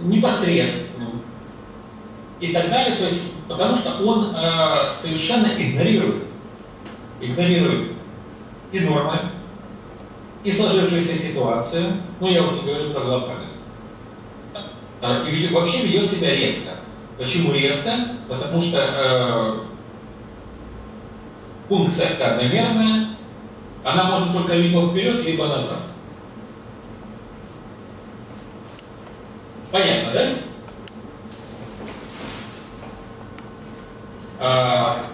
непосредственным и так далее, то есть, потому что он э, совершенно игнорирует, игнорирует и нормы, и сложившуюся ситуацию, ну я уже не говорю про глобальность, э, и вообще ведет себя резко. Почему резко? Потому что э, функция одномерная, она может только либо вперед, либо назад. Понятно, да? А,